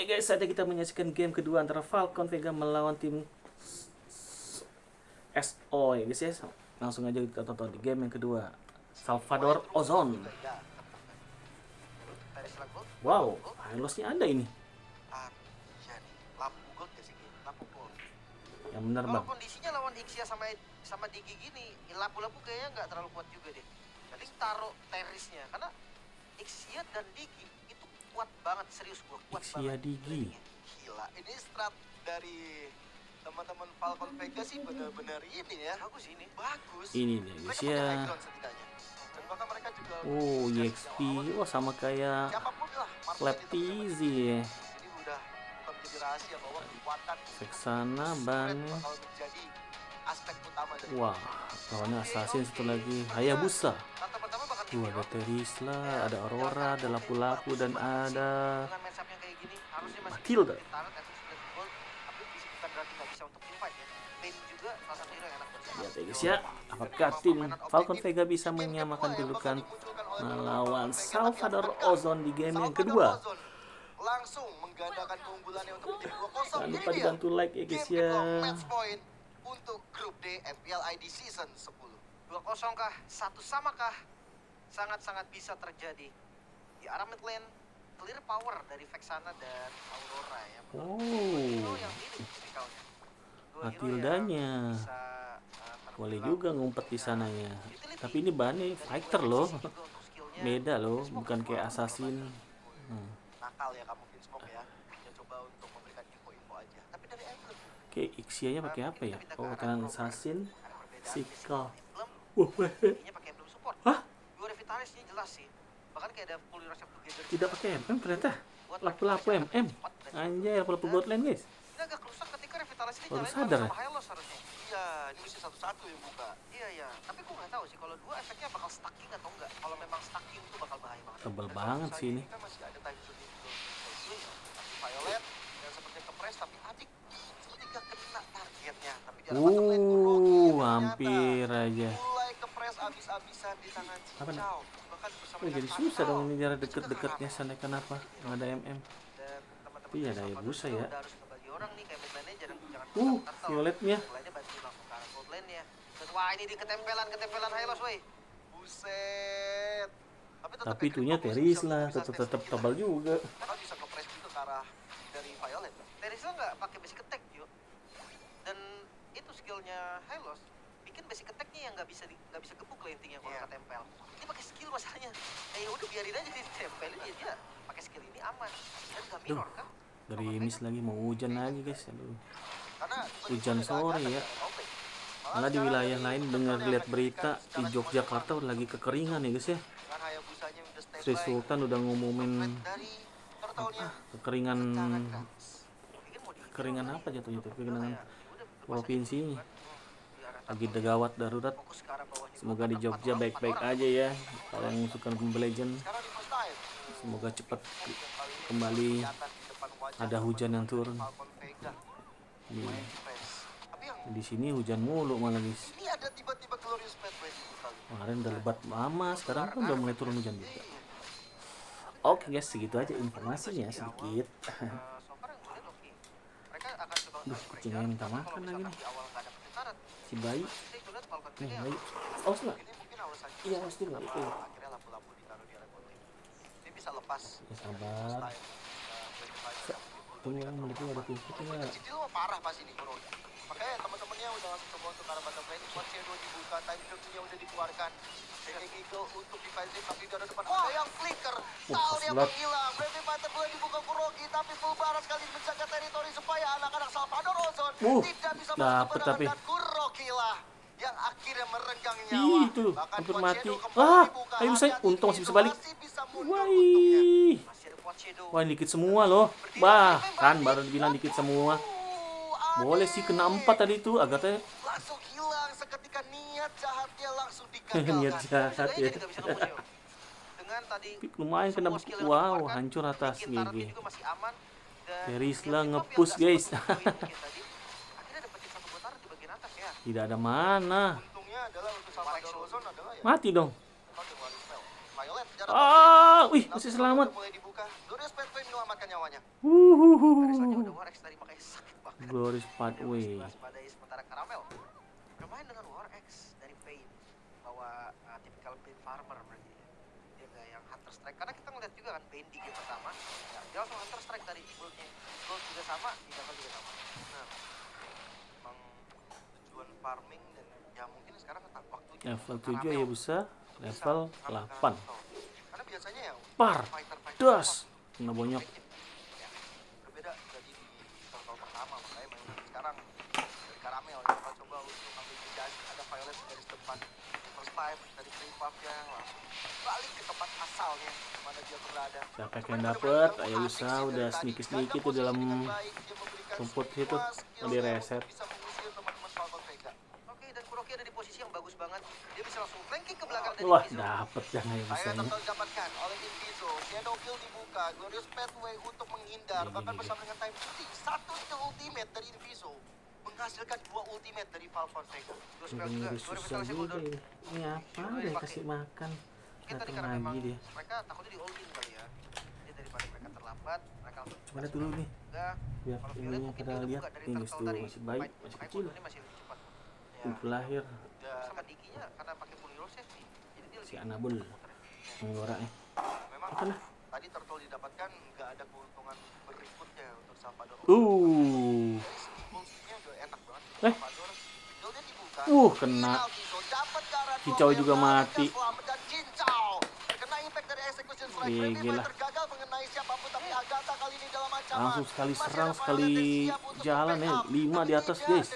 Oke guys, saatnya kita menyaksikan game kedua antara Falcon Vega melawan tim SO ya guys ya. Langsung aja kita tonton di game yang kedua. Salvador Ozon. Wow, highlights-nya ada ini. Yang benar Kalau bang. kondisinya lawan Ixia sama sama Digi gini, lampu-lampu kayaknya nggak terlalu kuat juga deh. Jadi taruh terisnya karena Ixia dan Digi kuat banget serius gua kuat Ixia banget. Digi. Gila, ini strat dari teman-teman Falcon Vega sih benar-benar ini ya. Bagus ini. Bagus. Ini dia guys ya. Oh, EXP. Wah, sama kayak. Easy ya. Ini udah bukan menjadi rahasia bahwa kekuatan Vexana, spread Ban. bakal menjadi aspek utama dari Wah, lawannya Assassin satu lagi. Hayabusa. Tuh ada Terisla, ada Aurora, ada Lapu-Lapu dan ada Matilda. ya Lihat ya guys ya, apakah tim Falcon Vega bisa menyamakan kedudukan melawan Salvador Ozon di game yang kedua? langsung menggandakan keunggulannya untuk menjadi 2-0 Jangan lupa dibantu like ya guys ya. untuk grup D FPL ID season 10 2-0 kah? Satu sama kah? Sangat-sangat bisa terjadi di arah mid lane clear power dari Vexana dan Aurora ya Oh, hero yang mirip bisa, uh, Boleh juga ngumpet di sana ya. utility. Tapi ini bahannya Dan fighter loh. Beda loh, bukan kayak assassin. banyak. Hmm. nakal ya kamu ya dia coba untuk memberikan info-info aja tapi dari Oke, Ixia-nya pakai apa ya? Oh, kanan assassin. Sikal. Wah, pakai belum support. Hah? Dua revitalisnya jelas sih. Bahkan kayak ada full reset together. Tidak pakai MM ternyata. Lapu-lapu MM. Anjay, lapu-lapu Godland guys. Ini agak rusak ketika revitalis ini jalannya sadar sama ya? Hylos harusnya. Iya, ini mesti satu-satu yang buka. Iya, iya. Tapi gue nggak tahu sih kalau dua efeknya bakal stacking atau enggak. Kalau memang stacking itu bakal bahaya banget. Tebel Dan banget sih ini. Kan masih ada time zone itu. Violet yang seperti kepres tapi adik seperti gak kena targetnya. Tapi dia Uh, hampir aja. Kepres abis-abisan di tangan Apa nih? Cincau. Bahkan bersama Oh, jadi susah dong ini jarak deket-deketnya sana kenapa? Nggak ada MM. Tapi ada ya. jangan jangan Uh, violetnya. Wah ini di ketempelan ketempelan Hylos woi. Buset. Tapi tetap Tapi ya, itunya Teris lah, tetap tetap tebal juga. Kan bisa ngepres juga ke arah dari Violet. Terisla nggak pakai basic attack yuk. Dan itu skillnya Hylos bikin basic attack-nya yang nggak bisa di- nggak bisa gebuk lah intinya kalau nggak tempel. Ini pakai skill masalahnya. Eh ya udah biarin aja ditempelin ya dia pakai skill ini aman. Dan nggak mirror kan? Dari miss lagi mau hujan lagi guys. Aduh. Karena Hujan sore ya. Malah di wilayah lain dengar lihat berita di Yogyakarta udah lagi kekeringan ya guys ya. Sri Sultan udah ngumumin kekeringan kekeringan apa jatuhnya tuh kekeringan provinsinya lagi gawat darurat semoga di Jogja baik-baik aja ya. Kalian yang suka Mobile Legend semoga cepat ke- kembali ada hujan yang turun. Di, di sini hujan mulu malah guys kemarin udah lebat lama sekarang kan udah mulai turun hujan juga. Oke guys segitu aja informasinya sedikit. Duh, kucingnya minta Kalau makan lagi nih. di awal nggak dapet syarat, si bayi nih Vega bayi mungkin alasannya iya pasti nggak. Ini bisa lepas ya sabar tunggu yang mulutnya ada titik ya Cicil mah parah pas ini Kuroki. Makanya teman-temannya udah langsung coba untuk arah bottom lane. Spot shadow dibuka, time nya udah dikeluarkan. Taking Eagle untuk defensive tapi di depan ada yang flicker. Pas yang menghilang. Brave Fighter boleh dibuka Kuroki tapi full baras kali ini menjaga teritori supaya anak-anak Salvador Ozon Uh, tidak bisa masuk ke tapi. dan yang akhirnya merenggang Ih, nyawa. itu, Bahkan hampir mati. Ah, ayo, saya untung masih bisa itu balik. Wah, wah dikit semua loh bah kan baru dibilang dikit semua boleh sih kena empat tadi tuh Agatha langsung hilang seketika niat jahatnya langsung digagalkan. Niat jahat ya. lumayan kena wow hancur atas dan Terisla yang guys. nggak sempat poin mungkin tadi, akhirnya dapetin satu buat Tarot di bagian atas ya. Tidak ada mana. Ya. Mati dong. Ah wih masih selamat. Glorious Pathway bermain dengan War X dari bahwa uh, tipikal farmer berarti ya. dia nggak yang Hunter Strike. Karena kita ngeliat juga kan di game pertama. Ya, dia langsung Hunter Strike tadi. Buildnya gold juga sama di juga sama. Nah tujuan farming dan ya mungkin sekarang kan waktunya Level 7 ya bisa. Level mengamankan 8. Total. karena biasanya ya Par. Das. top Kena bonyok. Ya, berbeda jadi di total pertama makanya memang sekarang dari karamel coba coba untuk ambil jejak ada violet dari depan first five dari free puffnya langsung balik ke tempat asalnya mana dia berada Siapa yang dapet? Ayo bisa udah sneaky-sneaky tuh dalam rumput situ. Mau direset. bisa mengusir teman-teman Falcon Vega oke dan Kuroki ada di posisi yang bagus banget dia bisa langsung flanking ke belakang dari Wah, Inviso. dapet ya nggak ya Saya bisanya. total didapatkan oleh Inviso. Shadow Kill dibuka. Glorious Pathway untuk menghindar. Gini, Bahkan gini. bersama dengan Time. Satu ultimate dari Inviso. Menghasilkan dua ultimate dari Falcon Vega. Dua spell juga. Dua cooldown. ini. Ini apa? Dia kasih makan. Datang lagi dia. mereka takutnya di kali ya. Jadi daripada mereka terlambat, mereka langsung dulu nih. Biar ininya kita lihat. Ini masih baik, masih kecil. masih cepat. Ya. Lahir. Sama Dikinya karena pakai full hero safety. Jadi dia Si Anabul. muter. Ya. Menggoranya. Memang Apa tadi turtle didapatkan nggak ada keuntungan berikutnya untuk Salvador. Uh. Enak banget. Eh. Uh, kena. Kicau juga mati. Friendly gila. Langsung sekali serang, sekali jalan ya. nge-backup, Lima di tapi atas, guys.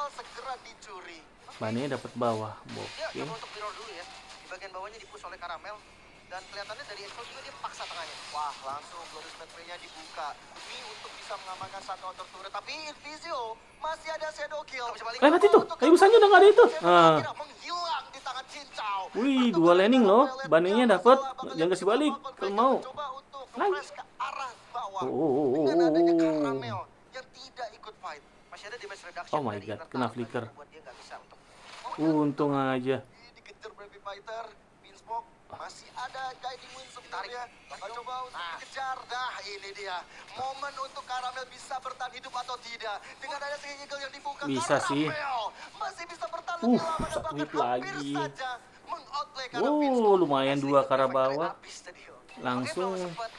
Bakal segera dicuri. Bannya dapat bawah. Dia Oke. coba untuk mirror dulu ya. Di bagian bawahnya dipush oleh Karamel. Dan kelihatannya dari Exo juga dia paksa tengahnya. Wah, langsung Glorious Battery-nya dibuka. Demi untuk bisa mengamankan satu outer turret. Tapi Invisio masih ada Shadow Kill. Bisa balik mati tuh. Kayu besarnya udah nggak ada itu. Ah. menghilang di tangan Cincau. Wih, dua landing loh. Banenya dapat. Jangan kasih balik kalau mau. Lagi. Oh, oh, oh, Dengan adanya oh. Karamel yang tidak ikut fight. Masih ada damage reduction Oh my God, kena flicker. bisa untuk Untung aja. dikejar Brave Fighter, Beansmoke masih ada guiding wind sebenarnya. Bakal coba untuk dikejar. Nah, ini dia. Momen untuk Karamel bisa bertahan hidup atau tidak. Dengan ada Singing Eagle yang dibuka, Bisa sih. Masih bisa bertahan Uh, lebih lama dan bahkan lagi. saja Oh, lumayan dua yo. Langsung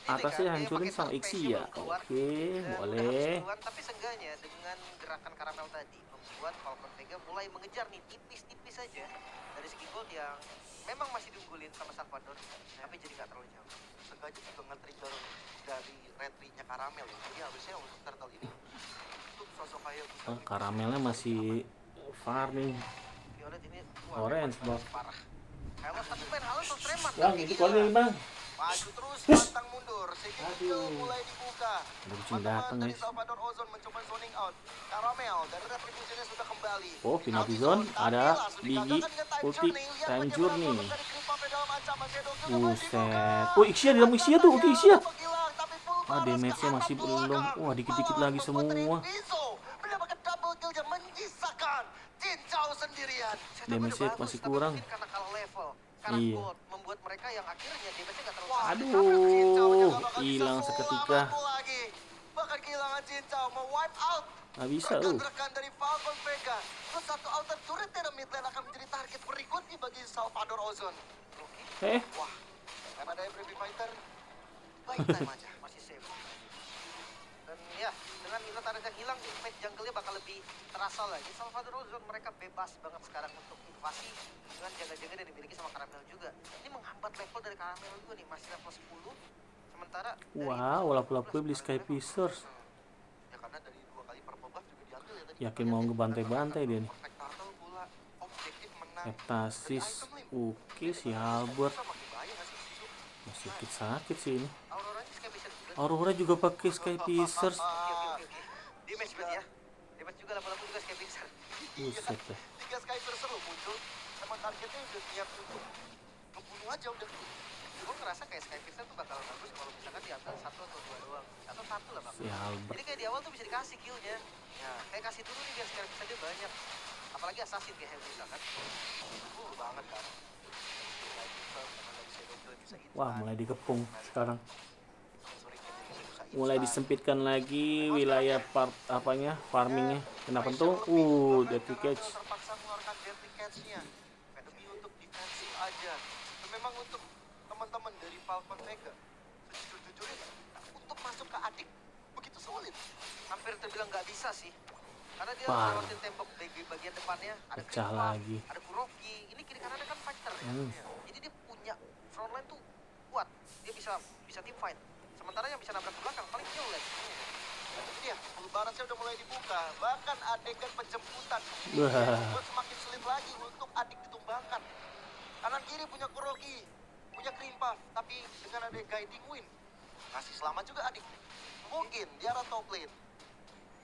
atasnya kan, hancurin sama nya ya. Oke, boleh. harus duluan, tapi seenggaknya dengan gerakan karamel tadi membuat Falcon Vega mulai mengejar nih tipis-tipis saja dari segi gold yang memang masih diunggulin sama Salvador tapi jadi nggak terlalu jauh sengaja juga nge-trigger dari retry-nya karamel ya jadi harusnya untuk turtle ini untuk sosok kayak Oh, karamelnya masih farming. Violet ini Orange, Bang. parah Halo tapi main itu kolnya bang. Maju terus, pantang mundur. Mulai dibuka. Ada kucing Teman-teman datang, dari guys. Salvador Ozon mencoba zoning out. Caramel dari retributionnya sudah kembali. Oh, Penalty zone. Ada time ulti, time journey. Buset. Oh, Ixia di dalam Ixia tuh, ulti Ixia. Ah, damage-nya masih belum. Wah, dikit-dikit lagi semua. Damage-nya masih kurang. Iya. gold, membuat mereka yang akhirnya damage-nya nggak terlalu Aduh, hilang seketika. selamat lagi. Bahkan kehilangan Cincau, mau-wipe out Nggak bisa, rekan-rekan dari Falcon Vega. Terus satu outer turret dari mid lane akan menjadi target berikutnya bagi Salvador Ozon. Oke. Eh, Wah, karena ada Fighter, baik time aja, ya, dengan Ares yang hilang, impact jungle-nya bakal lebih terasa lagi. Salvador Ozon mereka bebas banget sekarang untuk invasi dengan jaga-jaga yang dimiliki sama Karamel juga. Ini menghambat level dari Karamel juga nih, masih level 10. Sementara wow, lap-lap gue 12 beli Sky Piercers. Ya karena dari dua kali buff juga diambil ya tadi. Yakin mau ngebantai-bantai dia nih. Eptasis. Oke, si Sisu? Masih sakit-sakit sih ini. Auroranya Sky Vision juga. Aurora juga pakai Sky oke. Damage berarti ya. Damage juga lama-lama juga Sky Vision. Buset deh. Tiga Sky Piercer lo muncul. Emang targetnya udah niat untuk ngebunuh aja udah. Gue ngerasa kayak Sky Vision tuh bakal bagus kalau misalkan diambil satu atau dua doang. Atau satu lah Si bakal. Albert. Jadi kayak di awal tuh bisa dikasih killnya. Ya, kayak kasih dulu nih biar dia banyak. Apalagi assassin kayak Heavy kan. Cool banget kan. Wah, instan. mulai dikepung sekarang. Mulai disempitkan lagi wilayah part apanya farmingnya. Kenapa tuh? Uh deadly catch. terpaksa mengeluarkan deadly catch-nya kayak demi untuk defensif aja. Dan memang untuk teman-teman dari Falcon Vega sejujur-jujurnya untuk masuk ke adik begitu sulit. Hampir terbilang nggak bisa sih. Karena dia Parah. lewatin tembok bagi bagian depannya. Ada Pecah Kripa, lagi. ada Kuroki ini kiri kanannya kan fighter ya. Hmm. jadi dia punya frontline tuh kuat. Dia bisa bisa team fight sementara yang bisa nabrak ke belakang paling Nah, itu dia, balasnya udah mulai dibuka. Bahkan adegan penjemputan buat semakin sulit lagi untuk adik ditumbangkan. Kanan kiri punya Kuroki, punya Puff, tapi dengan ada guiding win. Kasih selamat juga adik. Mungkin di arah top lane.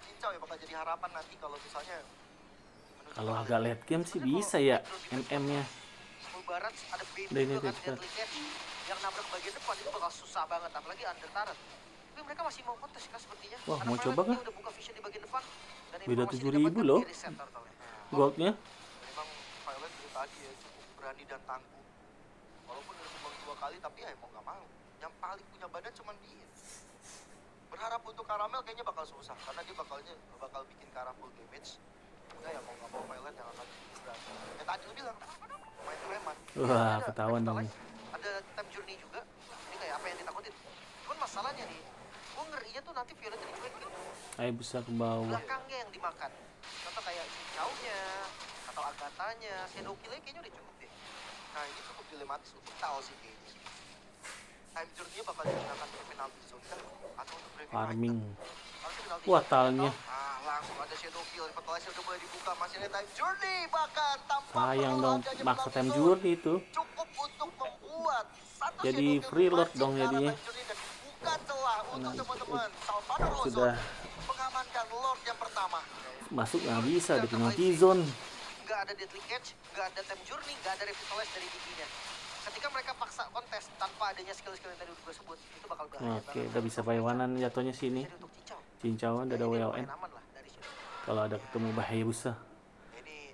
Cincau ya bakal jadi harapan nanti kalau misalnya kalau agak late game sih bisa ya lebih MM nya Full barat ada ini kan dia, yang nabrak bagian depan itu bakal susah banget apalagi under turret. Tapi mereka masih mau kontes kan sepertinya. Wah, Karena mau coba kah? Udah buka vision di bagian depan dan Beda 7.000 didapatkan loh. turtle-nya. goldnya Memang Violet dari tadi ya cukup berani dan tangguh. Walaupun udah tumbang dua kali tapi ya mau nggak mau. Yang paling punya badan cuma dia. Berharap untuk Karamel kayaknya bakal susah karena dia bakalnya bakal bikin Kara full damage. Udah ya mau nggak mau Violet yang akan berani. Ya tadi lu bilang main preman. Wah, ketahuan dong. Ada time journey juga. Ini kayak apa yang ditakutin. Cuman masalahnya nih, gue ngerinya tuh nanti Violet jadi cuekin. ayo bisa ke bawah Belakangnya yang dimakan. Contoh kayak Cincau-nya, atau Agatha-nya, Shadow Kill-nya kayaknya udah cukup deh. Nah ini cukup dilematis untuk tahu sih kayaknya. Time journey-nya bakal digunakan untuk penalty zone? Atau untuk Breaking farming wah talnya langsung ada Shadow Kill, Revitalizer udah mulai dibuka, masih ada Time Journey. Bahkan tanpa sayang dong maksa time journey itu. Cukup untuk membuat satu Jadi free load dong jadinya. Nah, teman-teman. Salvador Ozon sudah mengamankan Lord yang pertama. masuk nggak bisa di penalty zone nggak ada deadly catch nggak ada time journey nggak ada revitalize dari giginya ketika mereka paksa kontes tanpa adanya skill-skill yang tadi gue sebut itu bakal bahaya oke udah bisa baywanan jatuhnya sini. Cincauan udah ada WLN lumayan aman lah dari sini kalau ada ketemu bahaya busa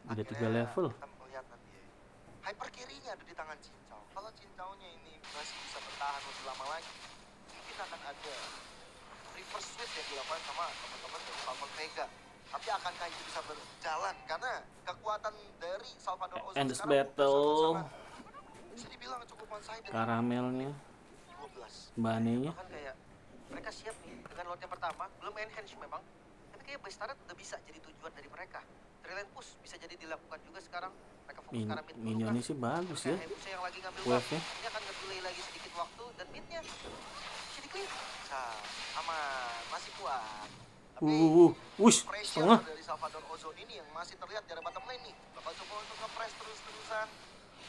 Udah tiga level. Ya. Hyper carry-nya ada di tangan Cincau. Kalau Cincau-nya ini masih bisa bertahan lebih lama lagi, mungkin akan ada reverse switch yang dilakukan sama teman-teman dari Falcon Vega. Tapi akankah itu bisa berjalan? Karena kekuatan dari Salvador Ozon Endless battle bisa dibilang cukup one-sided. karamelnya 12. banenya mereka siap nih dengan lot yang pertama, belum enhance memang. Kayak turret udah bisa jadi tujuan dari mereka. Trillion push bisa jadi dilakukan juga sekarang. Mereka fokus Min arah mid dulu minionnya sih bagus ya yang lagi ngambil waktu, ini akan nge-delay lagi sedikit waktu dan midnya bisa di clear. Nah, aman, masih kuat. Tapi uh wush pressure setengah dari Salvador Ozon ini yang masih terlihat dari bottom lane nih. Bakal coba untuk nge-press terus-terusan.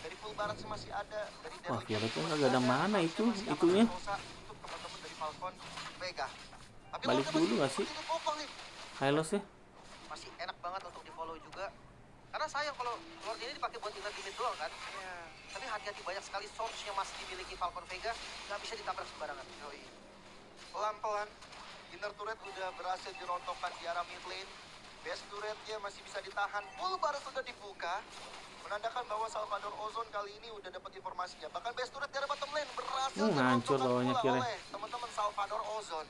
Dari full barat sih masih ada. Dari Wah, Violetnya masih nggak ada mana itu, itunya. Rosa untuk teman-teman dari Falcon Vega. Tapi Balik dulu nggak sih? Hylos ya Masih enak banget untuk di follow juga. Karena sayang kalau Lord ini dipakai buat inner limit doang kan. Tapi hati-hati banyak sekali source yang masih dimiliki Falcon Vega nggak bisa ditabrak sembarangan. Yoi. Pelan-pelan inner turret udah berhasil dirontokkan di arah mid lane. Base turretnya masih bisa ditahan. Full baru sudah dibuka. Menandakan bahwa Salvador Ozon kali ini udah dapat informasinya. Bahkan base turret dari bottom lane berhasil Hmm, hancur pula kira. oleh teman-teman Salvador Ozon.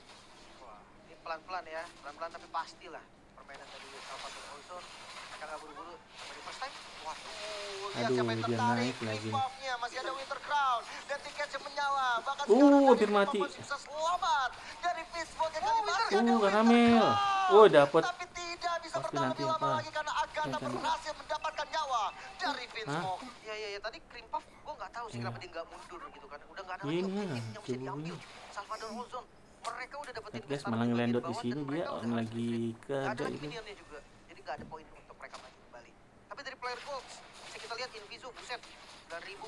Pelan-pelan ya. Pelan-pelan tapi pastilah permainan dari Salvador Ozon. Mereka nggak buru-buru di first time. Waduh, lihat Aduh, siapa yang tertarik. Grip-up-nya masih ada Winter Crown. Dan tiketnya menyala. Bahkan Uh, sekarang hampir mati. Bisa selamat. Dari Fistball yang kali masih Uh, ada Winter Karamel. Crown. Oh, dapet. Tapi tidak bisa bertahan lebih lama lagi karena Agatha berhasil mendapatkan nyawa dari? Smoke. Iya, iya, iya. Tadi Cream Puff, gue nggak tahu sih Iya. kenapa dia nggak mundur gitu kan. Udah nggak ada lagi iya, yang bisa diambil. Salvador Ozon. Mereka udah dapetin guys malah ngelendot di sini dia orang lagi ke ada minionnya juga. Jadi nggak ada poin untuk mereka maju kembali. Tapi dari player gold, bisa kita lihat Inviso, buset, 9.000.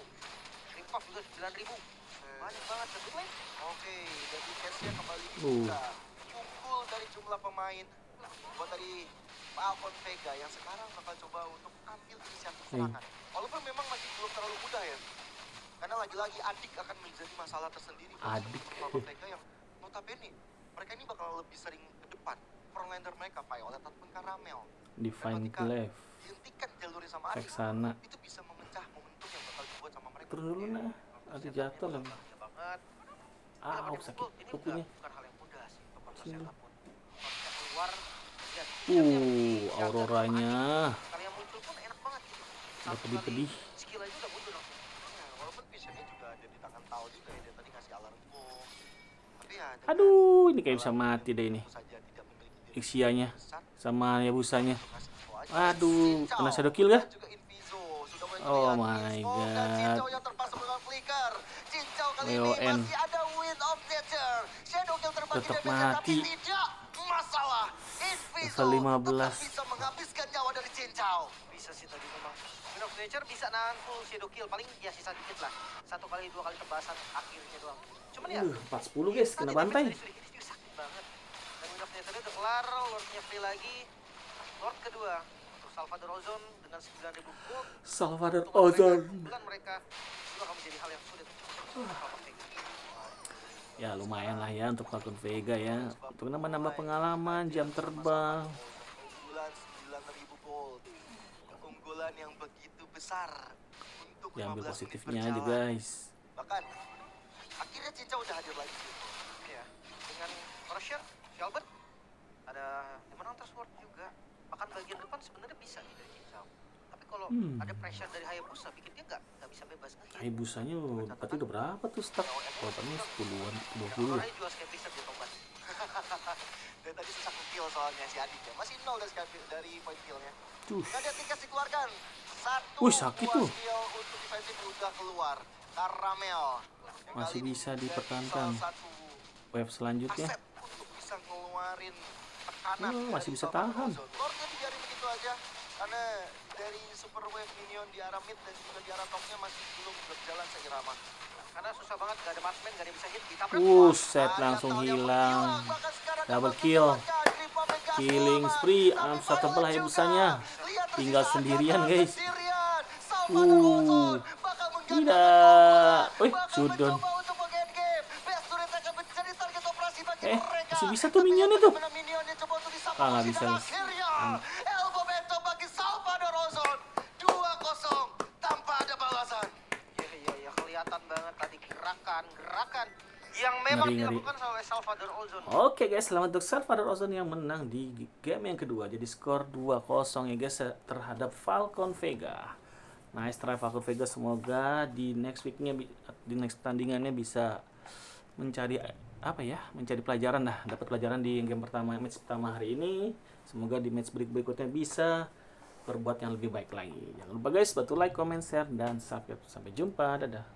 Ring Puff juga 9.000. Banyak banget. Dan lane. Oke, jadi case-nya kembali dibuka. Kumpul dari jumlah pemain. Buat dari Falcon Vega yang sekarang bakal coba untuk ambil inisiatif serangan. Walaupun memang masih belum terlalu mudah ya. Karena lagi-lagi adik akan menjadi masalah tersendiri. Adik. Falcon Vega yang notabene mereka ini bakal lebih sering ke depan. Frontliner mereka Violet ataupun Caramel. Divine Glaive Dihentikan jalurnya sama. Vexana Itu bisa memecah momentum yang bakal dibuat sama mereka. turun dulu nah ada jatuh lah banget. ah sakit ini kukunya bukan, bukan hal yang mudah sih. ini. siapa pun. Harusnya keluar lihat Uh, auroranya sekali yang muncul pun enak banget gitu. udah pedih-pedih. kali skill aja udah muncul langsung. Walaupun visionnya juga ada di tangan Tao juga ya, dia tadi ngasih alarm ya, Aduh, ini kayak bisa mati deh ini. Ixianya besar, sama Yabusanya. info aja. Aduh, kena shadow kill kah? mulai Oh my God. WON. Tetap mati. masalah. Level 15. tetap bisa menghabiskan nyawa dari Cincau. bisa sih tadi memang of Nature bisa nahan full shadow kill paling ya sisa dikit lah satu kali dua kali tebasan akhirnya doang cuman ya Uh, 40 guys, kena bantai. sakit banget dan Wind of Nature udah kelar Lordnya free lagi Lord kedua untuk Salvador Ozon dengan 9000 gold Salvador Ozon. bukan mereka itu akan menjadi hal yang sulit Vega. Ya lumayan lah ya untuk Falcon Vega ya. Untuk nambah-nambah pengalaman, jam terbang. Keunggulan 9000 gold. Keunggulan yang begitu besar untuk 15 menit positifnya aja guys. Bahkan akhirnya Cincau udah hadir lagi ya dengan Crusher, Shelbert ada Demon Hunter Sword juga bahkan bagian depan sebenarnya bisa nih dari Cincau tapi kalau Hmm. ada pressure dari Hayabusa bikin dia nggak nggak bisa bebas nge-hit Haibusanya berarti udah berapa tuh stack? Totalnya 10-an, 20 Orangnya jual Sky Blizzard dia tobat Dan tadi susah nge-kill soalnya si Adik ya. Masih nol dari dari point kill-nya. Tuh. Nadia Tikas dikeluarkan. Wih, sakit tuh. Masih bisa dipertahankan. Wave selanjutnya. Hmm, masih bisa tahan. Karena dari super wave minion di arah mid dan juga di arah topnya masih belum berjalan seirama. karena susah banget nggak ada marksman nggak ada yang bisa hit ditabrak Buset, Ada langsung hilang. Double kill. Killing spree, unstoppable. Lihat Tinggal sendirian, guys. Uh, Ozon bakal menggandakan tidak. Wih, bagi Eh, mereka. masih bisa tuh untuk disapa Ah, nggak bisa, guys. Hmm. El Momento bagi Salvador Ozon. 2-0 tanpa ada balasan. Iya iya iya kelihatan banget tadi gerakan gerakan yang memang Ngeri, ngeri. dilakukan oleh Salvador Ozon. Oke guys, selamat untuk Salvador Ozon yang menang di game yang kedua. Jadi skor 2-0 ya guys terhadap Falcon Vega. Nice try Falcon Vega. Semoga di next weeknya di next pertandingannya bisa mencari apa ya? Mencari pelajaran lah, dapat pelajaran di game pertama match pertama hari ini. Semoga di match break berikutnya bisa berbuat yang lebih baik lagi. Jangan lupa guys, bantu like, comment, share, dan subscribe. Sampai jumpa. Dadah.